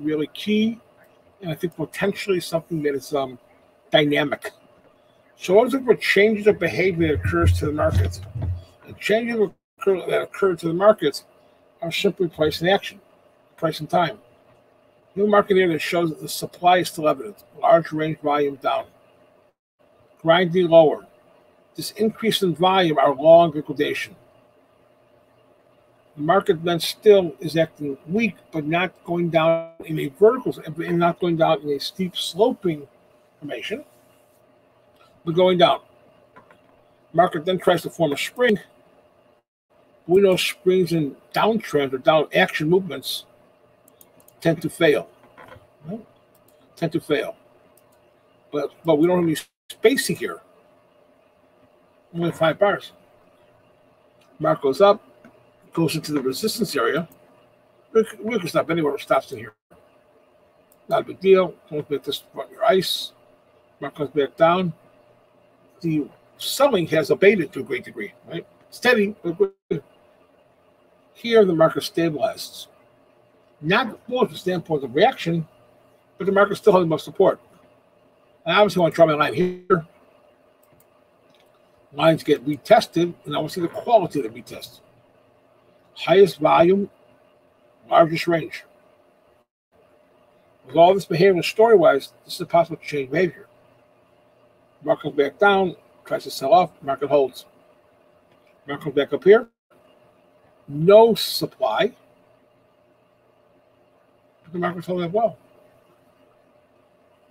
really key, and I think potentially something that is um, dynamic. So it for changes of behavior that occurs to the markets? The changes that occur to the markets are simply price and action, price and time. New market that shows that the supply is still evident, large range volume down, grinding lower. This increase in volume are long liquidation. The market then still is acting weak, but not going down in a vertical and not going down in a steep sloping formation, but going down. Market then tries to form a spring. We know springs in downtrend or down action movements tend to fail. Right? Tend to fail. But but we don't have any spacing here. Only five bars. Mark goes up, goes into the resistance area. We, can stop anywhere it stops in here. Not a big deal. Don't make this your ice. Mark comes back down. The selling has abated to a great degree, right? Steady. Here the market stabilizes. Not from the standpoint of reaction, but the market still has most support. I obviously want to draw my line here. Lines get retested, and I want to see the quality of the retest highest volume, largest range. With all this behavior story wise, this is possible to change behavior. Market comes back down, tries to sell off, market holds. Market comes back up here, no supply. The market's holding up well.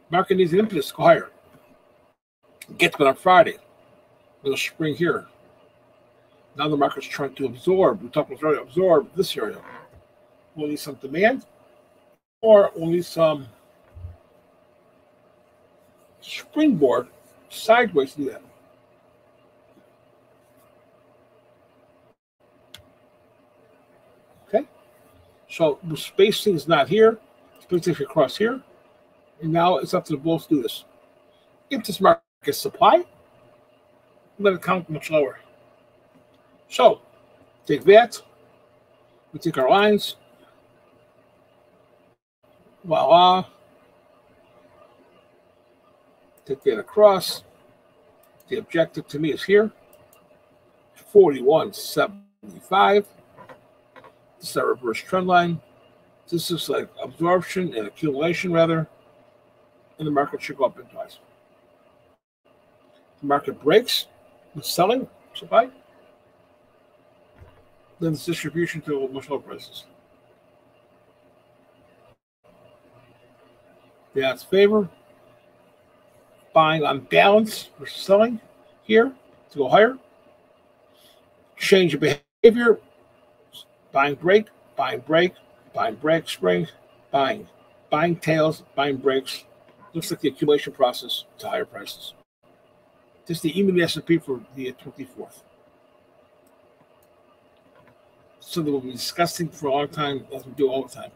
Market needs an impetus to go higher. Gets to on Friday. Little spring here. Now the market's trying to absorb. We talked about absorb this area. We'll need some demand, or we'll need some springboard sideways to that. Okay, so the spacing is not here. Spacing across here, and now it's up to the bulls to do this. If this market is supply, let it count much lower. So take that. We take our lines. Voila. Take that across. The objective to me is here. 41.75. This is our reverse trend line. This is like absorption and accumulation rather. And the market should go up in price. The market breaks with selling, supply then it's distribution to much lower prices. That's favor. Buying on balance versus selling here to go higher. Change of behavior. Buying break, buying break, buying break, spring, buying. Buying tails, buying breaks. Looks like the accumulation process to higher prices. This is the E-mini S&P for the 24th something we'll be discussing for a long time, as we do all the time.